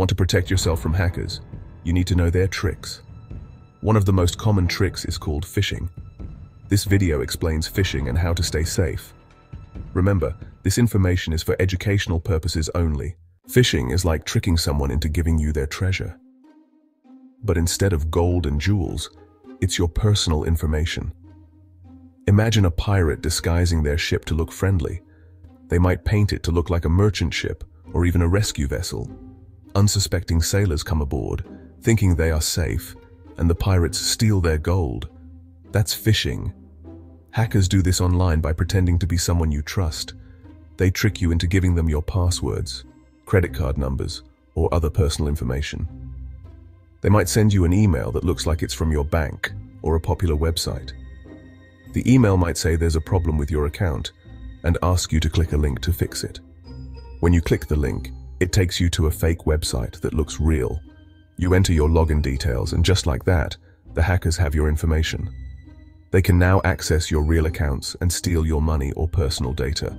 Want to protect yourself from hackers? You need to know their tricks. One of the most common tricks is called phishing. This video explains phishing and how to stay safe. Remember, this information is for educational purposes only. Phishing is like tricking someone into giving you their treasure. But instead of gold and jewels, it's your personal information. Imagine a pirate disguising their ship to look friendly. They might paint it to look like a merchant ship or even a rescue vessel. Unsuspecting sailors come aboard, thinking they are safe, and the pirates steal their gold. That's phishing. Hackers do this online by pretending to be someone you trust. They trick you into giving them your passwords, credit card numbers, or other personal information. They might send you an email that looks like it's from your bank or a popular website. The email might say there's a problem with your account and ask you to click a link to fix it. When you click the link, it takes you to a fake website that looks real. You enter your login details and just like that, the hackers have your information. They can now access your real accounts and steal your money or personal data.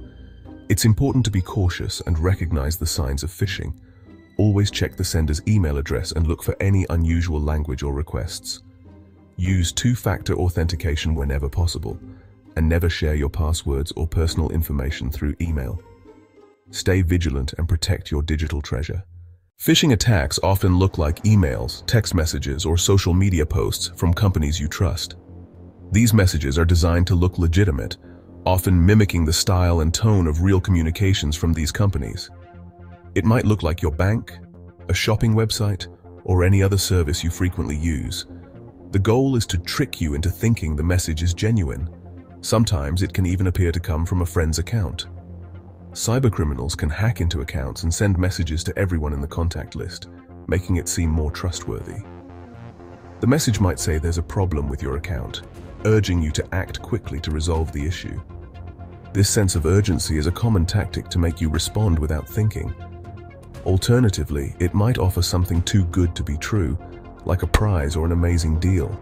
It's important to be cautious and recognize the signs of phishing. Always check the sender's email address and look for any unusual language or requests. Use two-factor authentication whenever possible, and never share your passwords or personal information through email. Stay vigilant and protect your digital treasure. Phishing attacks often look like emails, text messages, or social media posts from companies you trust. These messages are designed to look legitimate, often mimicking the style and tone of real communications from these companies. It might look like your bank, a shopping website, or any other service you frequently use. The goal is to trick you into thinking the message is genuine. Sometimes it can even appear to come from a friend's account. Cybercriminals can hack into accounts and send messages to everyone in the contact list, making it seem more trustworthy. The message might say there's a problem with your account, urging you to act quickly to resolve the issue. This sense of urgency is a common tactic to make you respond without thinking. Alternatively, it might offer something too good to be true, like a prize or an amazing deal.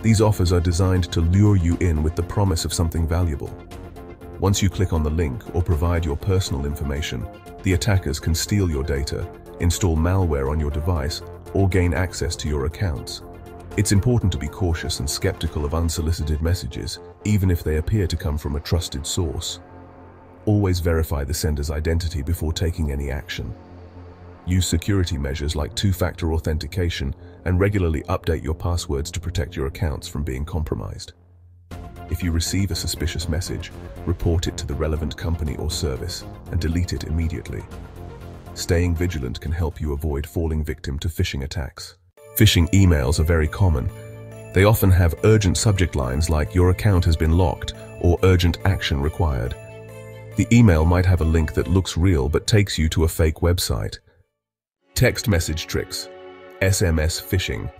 These offers are designed to lure you in with the promise of something valuable. Once you click on the link or provide your personal information, the attackers can steal your data, install malware on your device, or gain access to your accounts. It's important to be cautious and skeptical of unsolicited messages, even if they appear to come from a trusted source. Always verify the sender's identity before taking any action. Use security measures like two-factor authentication and regularly update your passwords to protect your accounts from being compromised. If you receive a suspicious message, report it to the relevant company or service and delete it immediately. Staying vigilant can help you avoid falling victim to phishing attacks. Phishing emails are very common. They often have urgent subject lines like your account has been locked or urgent action required. The email might have a link that looks real but takes you to a fake website. Text message tricks. SMS phishing.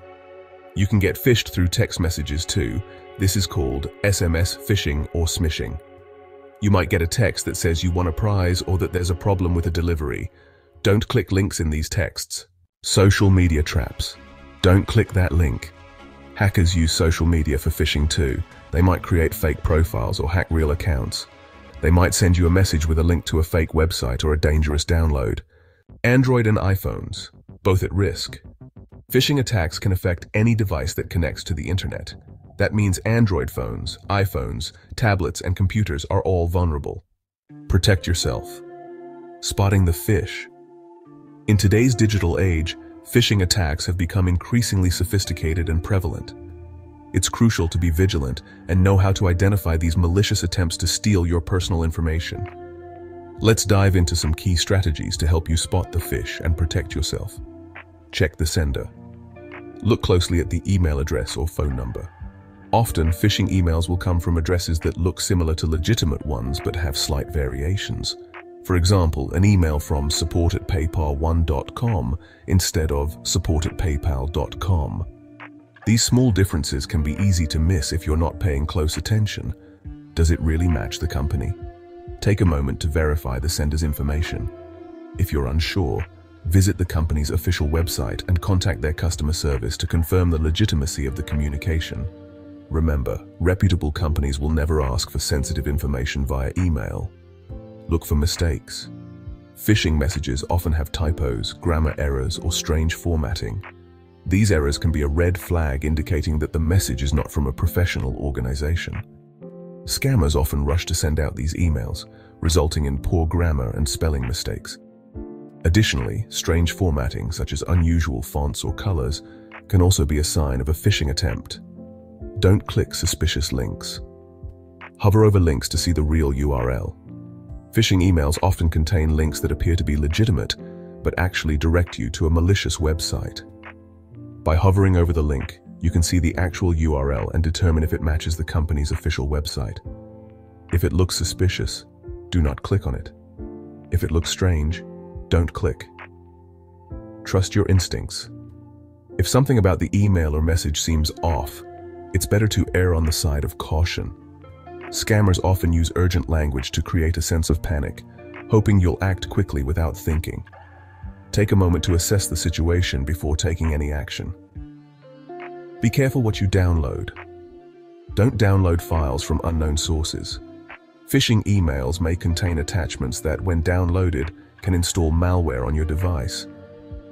You can get phished through text messages too, this is called SMS phishing or smishing. You might get a text that says you won a prize or that there's a problem with a delivery. Don't click links in these texts. Social media traps. Don't click that link. Hackers use social media for phishing too. They might create fake profiles or hack real accounts. They might send you a message with a link to a fake website or a dangerous download. Android and iPhones, both at risk. Phishing attacks can affect any device that connects to the internet. That means Android phones, iPhones, tablets, and computers are all vulnerable. Protect yourself. Spotting the phish. In today's digital age, phishing attacks have become increasingly sophisticated and prevalent. It's crucial to be vigilant and know how to identify these malicious attempts to steal your personal information. Let's dive into some key strategies to help you spot the phish and protect yourself. Check the sender. Look closely at the email address or phone number. Often, phishing emails will come from addresses that look similar to legitimate ones but have slight variations. For example, an email from support at paypal1.com instead of support at paypal.com. These small differences can be easy to miss if you're not paying close attention. Does it really match the company? Take a moment to verify the sender's information. If you're unsure, visit the company's official website and contact their customer service to confirm the legitimacy of the communication. Remember, reputable companies will never ask for sensitive information via email. Look for mistakes. Phishing messages often have typos, grammar errors, or strange formatting. These errors can be a red flag indicating that the message is not from a professional organization. Scammers often rush to send out these emails, resulting in poor grammar and spelling mistakes. Additionally, strange formatting, such as unusual fonts or colors, can also be a sign of a phishing attempt. Don't click suspicious links. Hover over links to see the real URL. Phishing emails often contain links that appear to be legitimate, but actually direct you to a malicious website. By hovering over the link, you can see the actual URL and determine if it matches the company's official website. If it looks suspicious, do not click on it. If it looks strange, don't click. Trust your instincts. If something about the email or message seems off, it's better to err on the side of caution. Scammers often use urgent language to create a sense of panic, hoping you'll act quickly without thinking. Take a moment to assess the situation before taking any action. Be careful what you download. Don't download files from unknown sources. Phishing emails may contain attachments that, when downloaded, can install malware on your device.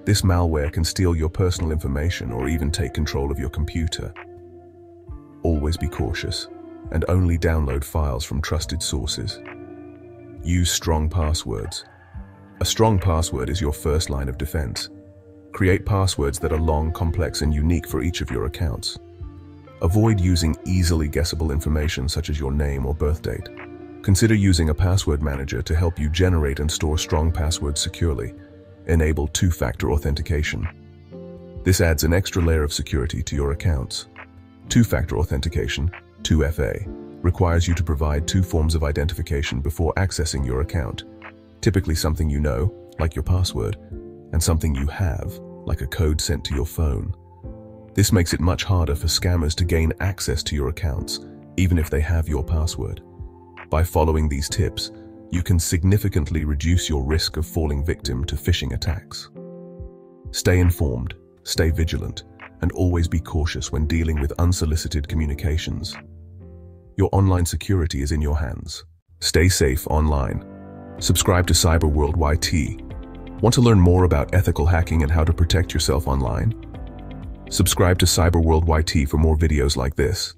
This malware can steal your personal information or even take control of your computer. Always be cautious and only download files from trusted sources. Use strong passwords. A strong password is your first line of defense. Create passwords that are long, complex, and unique for each of your accounts. Avoid using easily guessable information such as your name or birth date. Consider using a password manager to help you generate and store strong passwords securely. Enable two-factor authentication. This adds an extra layer of security to your accounts. Two-factor authentication 2FA, requires you to provide two forms of identification before accessing your account, typically something you know, like your password, and something you have, like a code sent to your phone. This makes it much harder for scammers to gain access to your accounts, even if they have your password. By following these tips, you can significantly reduce your risk of falling victim to phishing attacks. Stay informed, stay vigilant, and always be cautious when dealing with unsolicited communications. Your online security is in your hands. Stay safe online. Subscribe to Cyber World YT. Want to learn more about ethical hacking and how to protect yourself online? Subscribe to Cyber World YT for more videos like this.